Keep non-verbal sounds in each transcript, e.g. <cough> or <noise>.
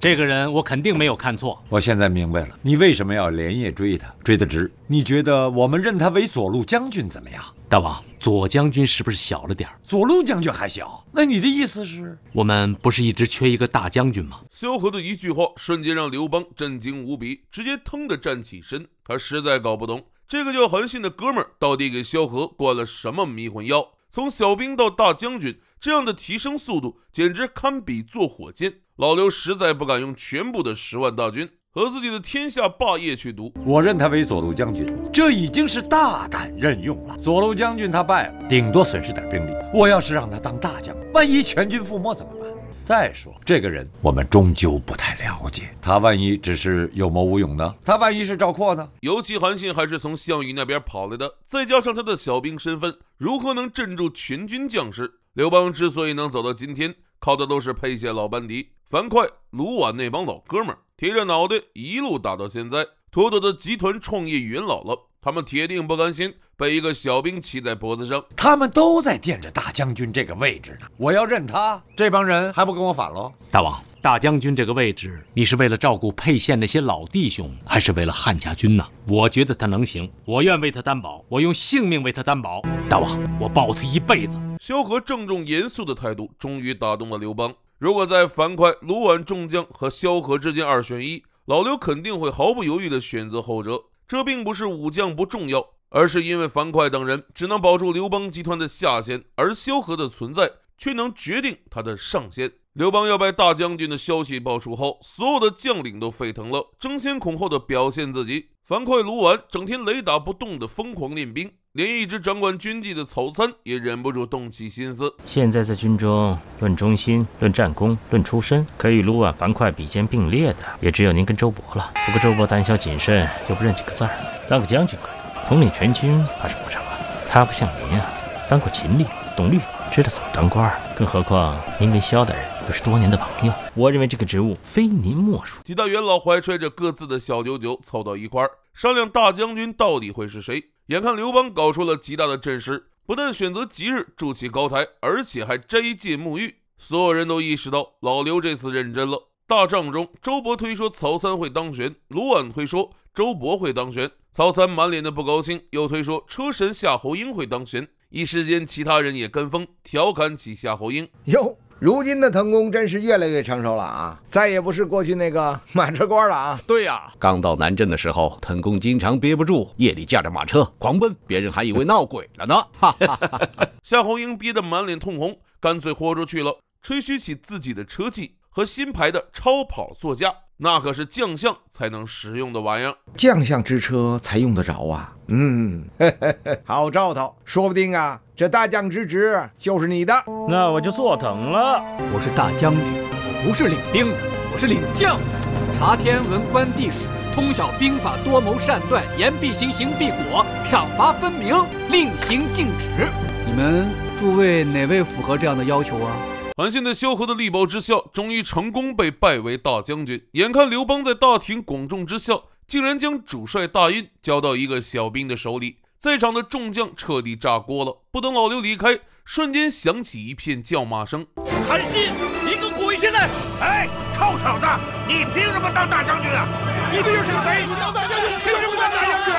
这个人我肯定没有看错。我现在明白了，你为什么要连夜追他，追得直？你觉得我们认他为左路将军怎么样？大王，左将军是不是小了点左路将军还小，那你的意思是？我们不是一直缺一个大将军吗？萧何的一句话瞬间让刘邦震惊无比，直接腾地站起身。他实在搞不懂，这个叫韩信的哥们儿到底给萧何灌了什么迷魂药？从小兵到大将军，这样的提升速度简直堪比坐火箭。老刘实在不敢用全部的十万大军。和自己的天下霸业去赌，我认他为左路将军，这已经是大胆任用了。左路将军他败了，顶多损失点兵力。我要是让他当大将，万一全军覆没怎么办？再说这个人，我们终究不太了解，他万一只是有谋无勇呢？他万一是赵括呢？尤其韩信还是从项羽那边跑来的，再加上他的小兵身份，如何能镇住全军将士？刘邦之所以能走到今天，靠的都是沛县老班底樊哙、卢绾那帮老哥们儿。提着脑袋一路打到现在，妥妥的集团创业元老了。他们铁定不甘心被一个小兵骑在脖子上。他们都在惦着大将军这个位置呢。我要认他，这帮人还不跟我反喽？大王，大将军这个位置，你是为了照顾沛县那些老弟兄，还是为了汉家军呢？我觉得他能行，我愿为他担保，我用性命为他担保。大王，我保他一辈子。萧何郑重严肃的态度，终于打动了刘邦。如果在樊哙、卢绾众将和萧何之间二选一，老刘肯定会毫不犹豫地选择后者。这并不是武将不重要，而是因为樊哙等人只能保住刘邦集团的下限，而萧何的存在却能决定他的上限。刘邦要拜大将军的消息爆出后，所有的将领都沸腾了，争先恐后的表现自己。樊哙、卢绾整天雷打不动的疯狂练兵。连一直掌管军纪的曹参也忍不住动起心思。现在在军中，论忠心、论战功、论出身，可以卢绾、樊哙比肩并列的，也只有您跟周勃了。不过周勃胆小谨慎，又不认几个字儿，当个将军可以，统领全军怕是不成啊。他不像您啊，当过秦吏，懂律法，知道怎么当官。更何况您跟萧大人可是多年的朋友，我认为这个职务非您莫属。几大元老怀揣着各自的小九九凑到一块儿，商量大将军到底会是谁。眼看刘邦搞出了极大的阵势，不但选择吉日筑起高台，而且还斋戒沐浴，所有人都意识到老刘这次认真了。大帐中，周勃推说曹参会当选，卢绾推说周勃会当选，曹参满脸的不高兴，又推说车神夏侯婴会当选。一时间，其他人也跟风调侃起夏侯婴。哟。如今的腾工真是越来越成熟了啊，再也不是过去那个 <laughs> 马车官了啊。对呀，刚到南镇的时候，腾工经常憋不住，夜里驾着马车狂奔，别人还以为闹鬼了呢。哈哈哈！夏侯婴憋得满脸通红，干脆豁出去了，吹嘘起自己的车技和新牌的超跑座驾，那可是将相才能使用的玩意儿。将相之车才用得着啊。嗯，<laughs> 好兆头，说不定啊，这大将之职就是你的。那我就坐等了。我是大将军，我不是领兵的，我是领将的。察天文，观地史，通晓兵法，多谋善断，言必行，行必果，赏罚分明，令行禁止。你们诸位哪位符合这样的要求啊？韩信在萧何的力保之下，终于成功被拜为大将军。眼看刘邦在大庭广众之下。竟然将主帅大印交到一个小兵的手里，在场的众将彻底炸锅了。不等老刘离开，瞬间响起一片叫骂声：“韩信，你给我滚下来！哎，臭小子，你凭什么当大将军啊？你凭什么当大将军？凭什么当大将军？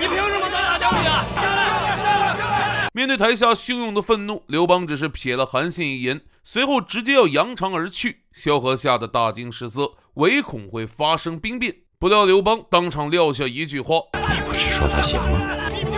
你凭什么当大将军啊？下来！”面对台下汹涌的愤怒，刘邦只是瞥了韩信一眼，随后直接要扬长而去。萧何吓得大惊失色，唯恐会发生兵变。不料刘邦当场撂下一句话：“你不是说他行吗？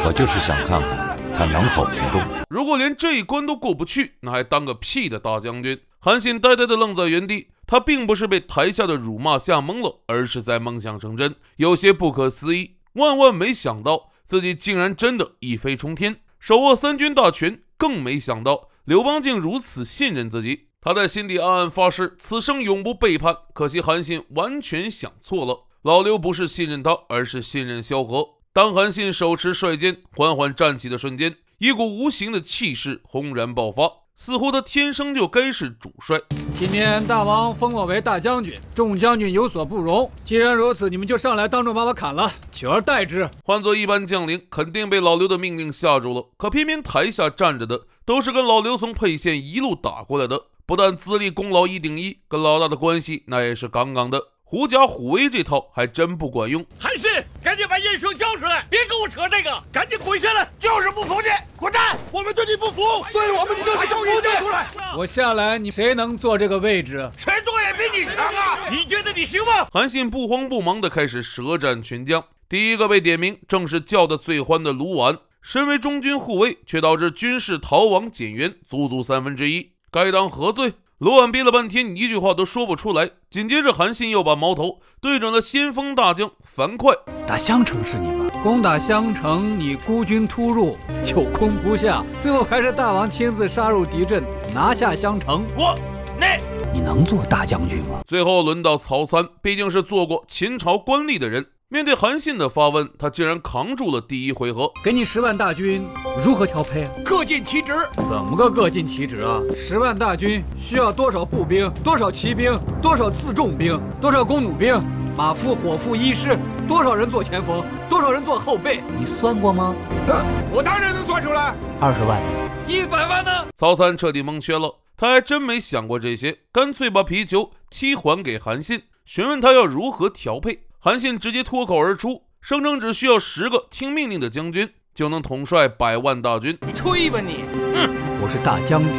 我就是想看看他能否服众。如果连这一关都过不去，那还当个屁的大将军！”韩信呆呆地愣在原地，他并不是被台下的辱骂吓懵了，而是在梦想成真，有些不可思议。万万没想到自己竟然真的一飞冲天，手握三军大权，更没想到刘邦竟如此信任自己。他在心底暗暗发誓，此生永不背叛。可惜韩信完全想错了。老刘不是信任他，而是信任萧何。当韩信手持帅剑缓缓站起的瞬间，一股无形的气势轰然爆发，似乎他天生就该是主帅。今天大王封我为大将军，众将军有所不容。既然如此，你们就上来当众把我砍了，取而代之。换做一般将领，肯定被老刘的命令吓住了。可偏偏台下站着的都是跟老刘从沛县一路打过来的。不但资历功劳一顶一，跟老大的关系那也是杠杠的。狐假虎威这套还真不管用。韩信，赶紧把印绶交出来，别跟我扯这个，赶紧滚下来！就是不服气，滚蛋！我们对你不服，对我们就是不服气。出来！我下来，你谁能坐这个位置？谁坐也比你强啊！你觉得你行吗？韩信不慌不忙地开始舌战群将。第一个被点名，正是叫得最欢的卢绾。身为中军护卫，却导致军事逃亡减员足足三分之一，该当何罪？卢绾憋了半天，一句话都说不出来。紧接着，韩信又把矛头对准了先锋大将樊哙。打襄城是你吧？攻打襄城，你孤军突入，久攻不下，最后还是大王亲自杀入敌阵，拿下襄城。我，内你能做大将军吗？最后轮到曹参，毕竟是做过秦朝官吏的人。面对韩信的发问，他竟然扛住了第一回合。给你十万大军，如何调配？各尽其职。怎么个各尽其职啊？十万大军需要多少步兵？多少骑兵？多少自重兵？多少弓弩兵？马夫、伙夫、医师？多少人做前锋？多少人做后备？你算过吗？我当然能算出来。二十万。一百万呢？曹参彻底蒙圈了，他还真没想过这些，干脆把皮球踢还给韩信，询问他要如何调配。韩信直接脱口而出，声称只需要十个听命令的将军就能统帅百万大军。你吹吧你！嗯，我是大将军，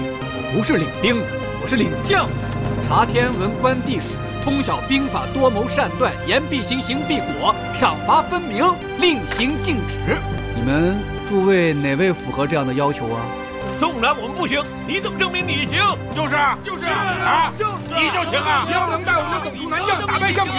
我不是领兵的，我是领将的。查天文，观地势，通晓兵法，多谋善断，言必行，行必果，赏罚分明，令行禁止。你们诸位哪位符合这样的要求啊？纵然我们不行，你怎么证明你行？就是就是啊，就是你就行啊！你要能带我们走出南疆，打败项羽，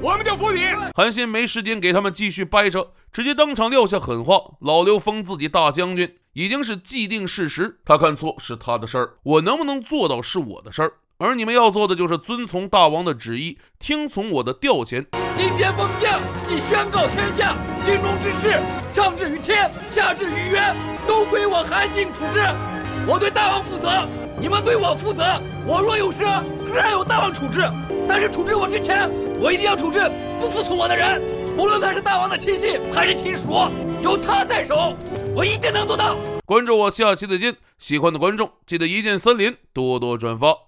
我们就服你。韩信没时间给他们继续掰扯，直接当场撂下狠话：老刘封自己大将军已经是既定事实，他看错是他的事儿，我能不能做到是我的事儿。而你们要做的就是遵从大王的旨意，听从我的调遣。今天封将，即宣告天下，军中之事，上至于天，下至于渊，都归我韩信处置。我对大王负责，你们对我负责。我若有失，自然由大王处置。但是处置我之前，我一定要处置不服从我的人，无论他是大王的亲信还是亲属，有他在手，我一定能做到。关注我，下期再见。喜欢的观众记得一键三连，多多转发。